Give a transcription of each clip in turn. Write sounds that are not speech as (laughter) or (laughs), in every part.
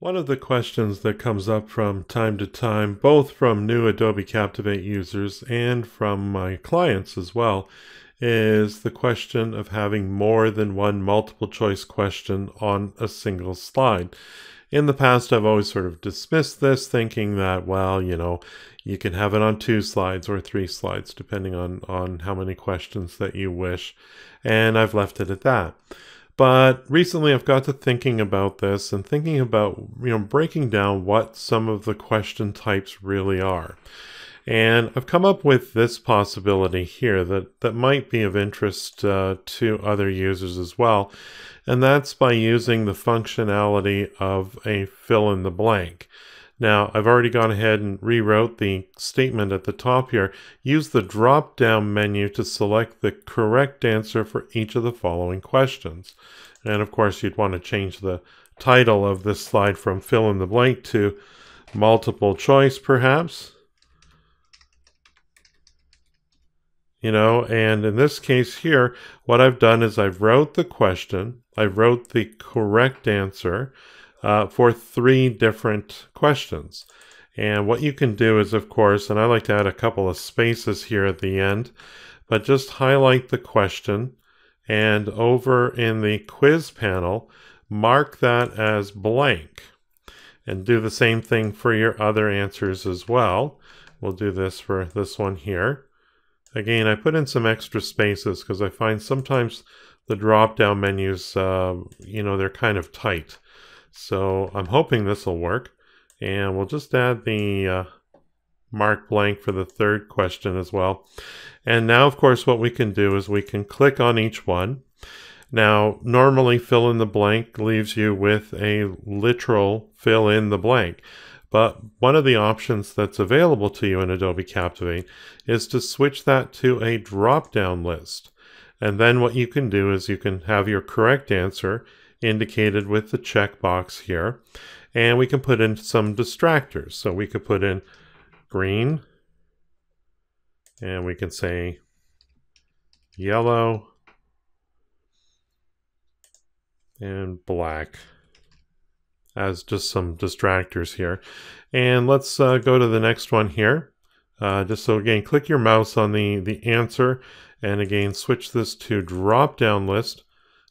One of the questions that comes up from time to time, both from new Adobe Captivate users and from my clients as well, is the question of having more than one multiple choice question on a single slide. In the past, I've always sort of dismissed this, thinking that, well, you know, you can have it on two slides or three slides, depending on, on how many questions that you wish. And I've left it at that. But recently I've got to thinking about this and thinking about, you know, breaking down what some of the question types really are. And I've come up with this possibility here that, that might be of interest uh, to other users as well. And that's by using the functionality of a fill in the blank. Now, I've already gone ahead and rewrote the statement at the top here. Use the drop-down menu to select the correct answer for each of the following questions. And of course, you'd want to change the title of this slide from fill in the blank to multiple choice, perhaps. You know, and in this case here, what I've done is I've wrote the question, I wrote the correct answer, uh, for three different questions. And what you can do is, of course, and I like to add a couple of spaces here at the end, but just highlight the question and over in the quiz panel, mark that as blank and do the same thing for your other answers as well. We'll do this for this one here. Again, I put in some extra spaces because I find sometimes the drop-down menus, uh, you know, they're kind of tight. So I'm hoping this will work. And we'll just add the uh, mark blank for the third question as well. And now, of course, what we can do is we can click on each one. Now, normally fill in the blank leaves you with a literal fill in the blank. But one of the options that's available to you in Adobe Captivate is to switch that to a drop-down list. And then what you can do is you can have your correct answer indicated with the checkbox here. And we can put in some distractors. So we could put in green, and we can say yellow, and black as just some distractors here. And let's uh, go to the next one here. Uh, just so again, click your mouse on the, the answer and again, switch this to drop down list.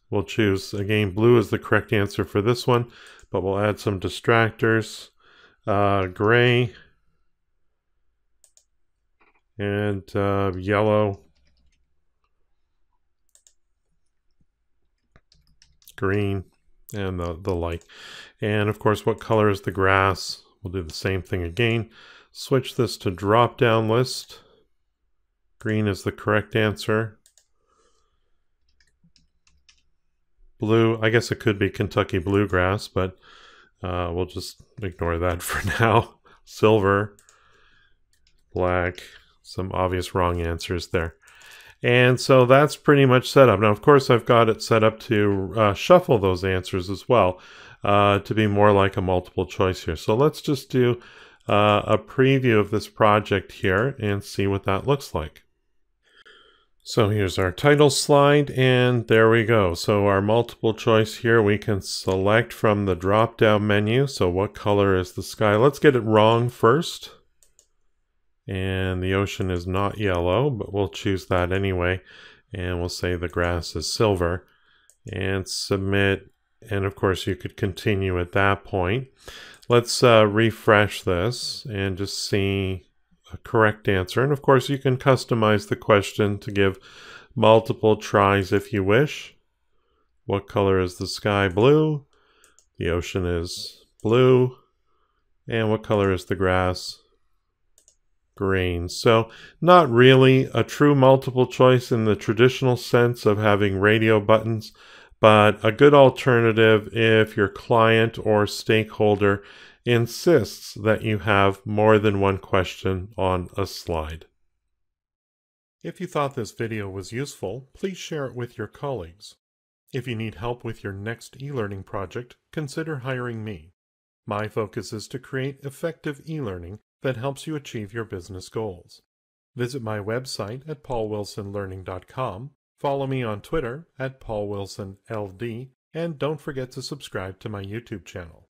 We'll choose, again, blue is the correct answer for this one, but we'll add some distractors. Uh, gray and uh, yellow, green, and the, the like. And of course, what color is the grass? We'll do the same thing again. Switch this to drop down list. Green is the correct answer. Blue. I guess it could be Kentucky bluegrass, but uh, we'll just ignore that (laughs) for now. Silver, black, some obvious wrong answers there. And so that's pretty much set up. Now, of course, I've got it set up to uh, shuffle those answers as well uh, to be more like a multiple choice here. So let's just do uh, a preview of this project here and see what that looks like. So here's our title slide and there we go. So our multiple choice here, we can select from the drop down menu. So what color is the sky? Let's get it wrong first. And the ocean is not yellow, but we'll choose that anyway. And we'll say the grass is silver and submit. And of course you could continue at that point. Let's uh, refresh this and just see correct answer. And of course, you can customize the question to give multiple tries if you wish. What color is the sky? Blue. The ocean is blue. And what color is the grass? Green. So not really a true multiple choice in the traditional sense of having radio buttons, but a good alternative if your client or stakeholder insists that you have more than one question on a slide. If you thought this video was useful, please share it with your colleagues. If you need help with your next e-learning project, consider hiring me. My focus is to create effective e-learning that helps you achieve your business goals. Visit my website at paulwilsonlearning.com, follow me on Twitter at paulwilsonld, and don't forget to subscribe to my YouTube channel.